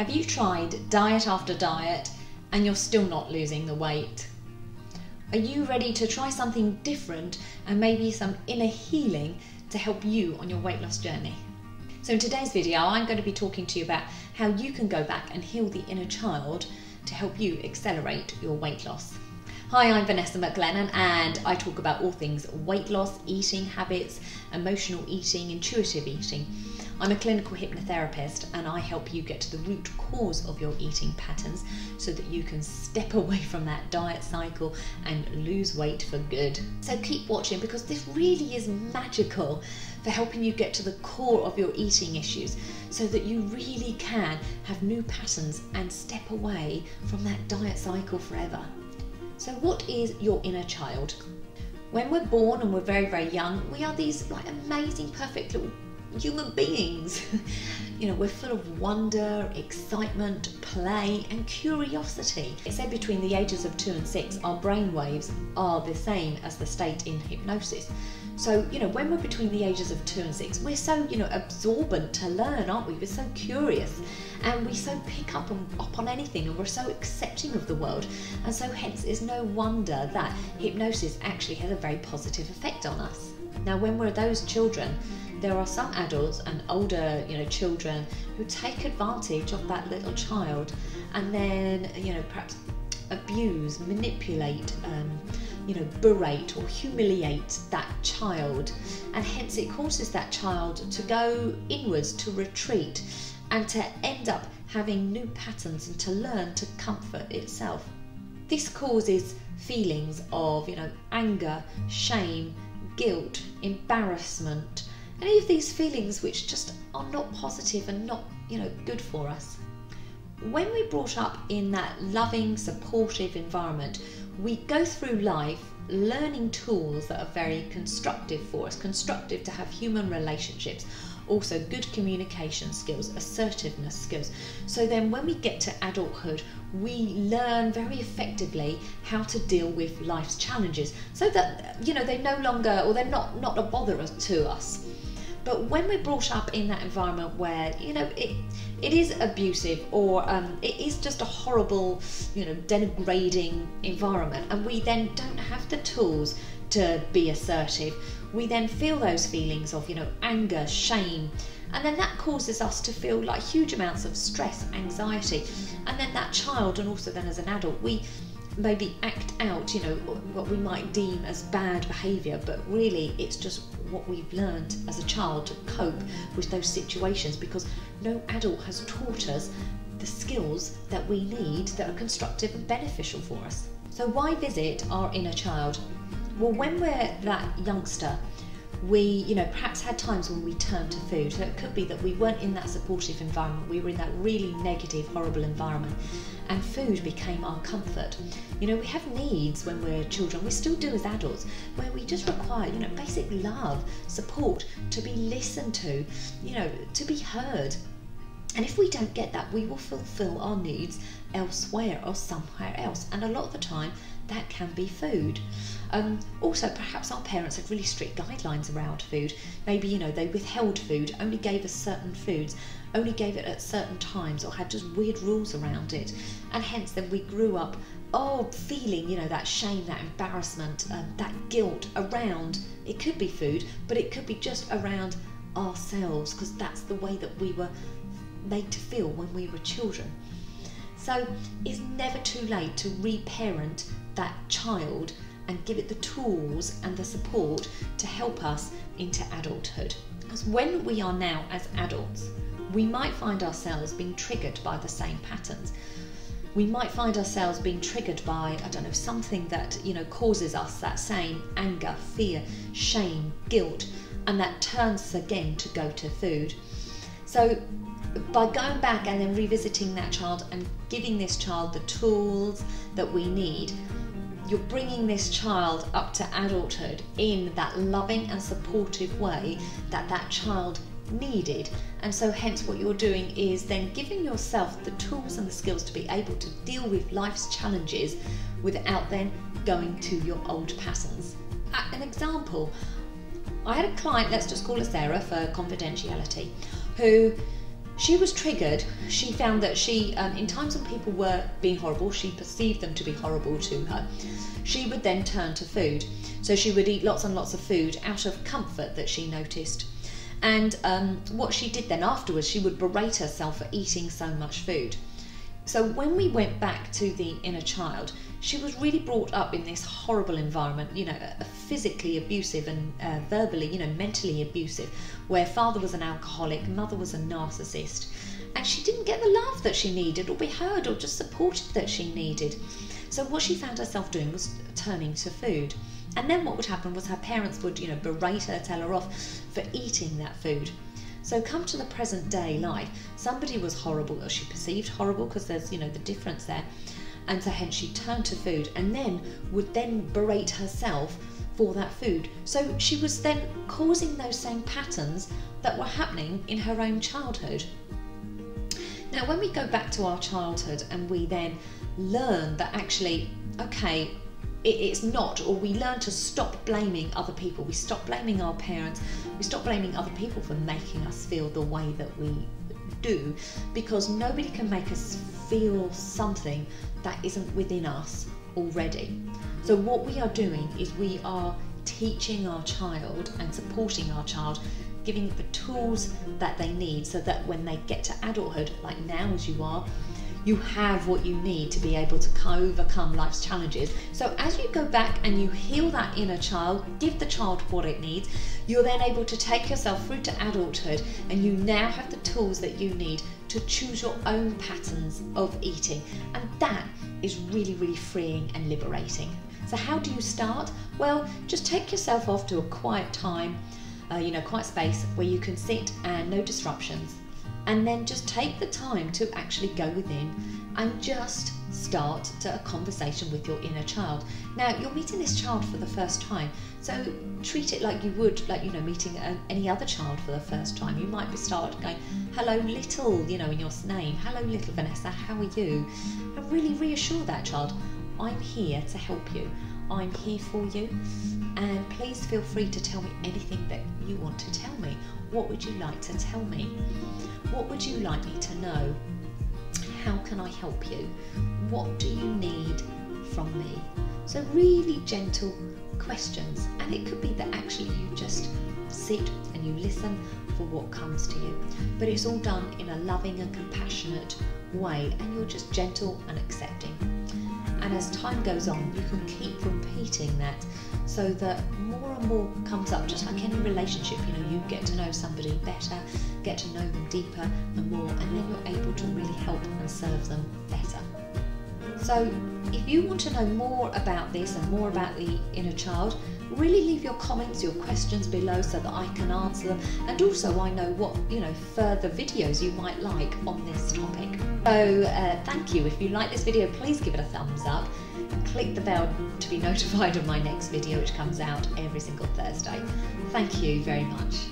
Have you tried diet after diet and you're still not losing the weight? Are you ready to try something different and maybe some inner healing to help you on your weight loss journey? So, in today's video, I'm going to be talking to you about how you can go back and heal the inner child to help you accelerate your weight loss. Hi, I'm Vanessa McLennan, and I talk about all things weight loss, eating habits, emotional eating, intuitive eating. I'm a clinical hypnotherapist and I help you get to the root cause of your eating patterns so that you can step away from that diet cycle and lose weight for good. So keep watching because this really is magical for helping you get to the core of your eating issues so that you really can have new patterns and step away from that diet cycle forever. So, what is your inner child? When we're born and we're very, very young, we are these like amazing, perfect little human beings. you know, we're full of wonder, excitement, play, and curiosity. It said between the ages of two and six, our brain waves are the same as the state in hypnosis. So, you know, when we're between the ages of two and six, we're so, you know, absorbent to learn, aren't we? We're so curious and we so pick up, on, up on anything and we're so accepting of the world. And so, hence, it's no wonder that hypnosis actually has a very positive effect on us. Now, when we're those children, there are some adults and older, you know, children who take advantage of that little child and then, you know, perhaps abuse, manipulate, um, you know, berate or humiliate that child, and hence it causes that child to go inwards, to retreat, and to end up having new patterns and to learn to comfort itself. This causes feelings of, you know, anger, shame, guilt, embarrassment, any of these feelings which just are not positive and not, you know, good for us. When we're brought up in that loving, supportive environment, we go through life learning tools that are very constructive for us, constructive to have human relationships, also good communication skills, assertiveness skills. So then when we get to adulthood, we learn very effectively how to deal with life's challenges so that you know they no longer or they're not not a bother to us. But when we're brought up in that environment where you know it it is abusive or um, it is just a horrible, you know, denigrating environment, and we then don't have the tools to be assertive, we then feel those feelings of you know anger, shame, and then that causes us to feel like huge amounts of stress, anxiety, and then that child, and also then as an adult, we maybe act out, you know, what we might deem as bad behaviour, but really it's just what we've learned as a child to cope with those situations because no adult has taught us the skills that we need that are constructive and beneficial for us. So, why visit our inner child? Well, when we're that youngster, we, you know, perhaps had times when we turned to food. So it could be that we weren't in that supportive environment, we were in that really negative, horrible environment, and food became our comfort. You know, we have needs when we're children, we still do as adults, where we just require, you know, basic love, support, to be listened to, you know, to be heard. And if we don't get that, we will fulfill our needs elsewhere or somewhere else. And a lot of the time, that can be food. Um, also, perhaps our parents had really strict guidelines around food. Maybe, you know, they withheld food, only gave us certain foods, only gave it at certain times, or had just weird rules around it. And hence, then we grew up, oh, feeling, you know, that shame, that embarrassment, um, that guilt around. It could be food, but it could be just around ourselves, because that's the way that we were made to feel when we were children. So it's never too late to reparent that child and give it the tools and the support to help us into adulthood. Because when we are now as adults, we might find ourselves being triggered by the same patterns. We might find ourselves being triggered by, I don't know, something that, you know, causes us that same anger, fear, shame, guilt, and that turns us again to go to food. So by going back and then revisiting that child and giving this child the tools that we need, you're bringing this child up to adulthood in that loving and supportive way that that child needed. And so, hence, what you're doing is then giving yourself the tools and the skills to be able to deal with life's challenges without then going to your old patterns. Uh, an example I had a client, let's just call her Sarah for confidentiality, who she was triggered. She found that she, um, in times when people were being horrible, she perceived them to be horrible to her. She would then turn to food. So she would eat lots and lots of food out of comfort that she noticed. And um, what she did then afterwards, she would berate herself for eating so much food. So when we went back to the inner child, she was really brought up in this horrible environment, you know, physically abusive and uh, verbally, you know, mentally abusive, where father was an alcoholic, mother was a narcissist, and she didn't get the love that she needed or be heard or just supported that she needed. So what she found herself doing was turning to food. And then what would happen was her parents would, you know, berate her, tell her off for eating that food. So come to the present day life, somebody was horrible, or she perceived horrible because there's, you know, the difference there. And so hence she turned to food and then would then berate herself for that food. So she was then causing those same patterns that were happening in her own childhood. Now, when we go back to our childhood and we then learn that actually, okay, it's not, or we learn to stop blaming other people. We stop blaming our parents. We stop blaming other people for making us feel the way that we do because nobody can make us feel something that isn't within us already. So, what we are doing is we are teaching our child and supporting our child, giving the tools that they need so that when they get to adulthood, like now as you are, you have what you need to be able to overcome life's challenges. So as you go back and you heal that inner child, give the child what it needs, you're then able to take yourself through to adulthood and you now have the tools that you need to choose your own patterns of eating. And that is really, really freeing and liberating. So how do you start? Well, just take yourself off to a quiet time, uh, you know, quiet space where you can sit and no disruptions and then just take the time to actually go within and just start to a conversation with your inner child. Now, you're meeting this child for the first time, so treat it like you would, like, you know, meeting a, any other child for the first time. You might be start going, hello, little, you know, in your name, hello, little Vanessa, how are you? And really reassure that child, I'm here to help you. I'm here for you, and please feel free to tell me anything that you want to tell me. What would you like to tell me? What would you like me to know? How can I help you? What do you need from me? So, really gentle questions, and it could be that actually you just sit and you listen for what comes to you. But it's all done in a loving and compassionate way, and you're just gentle and accepting. And as time goes on, you can keep repeating that so that more and more comes up, just like any relationship. You know, you get to know somebody better, get to know them deeper and more, and then you're able to really help and serve them better. So, if you want to know more about this and more about the inner child, really leave your comments, your questions below so that I can answer them, and also I know what you know further videos you might like on this topic. So, uh, thank you. If you like this video, please give it a thumbs up. Click the bell to be notified of my next video, which comes out every single Thursday. Thank you very much.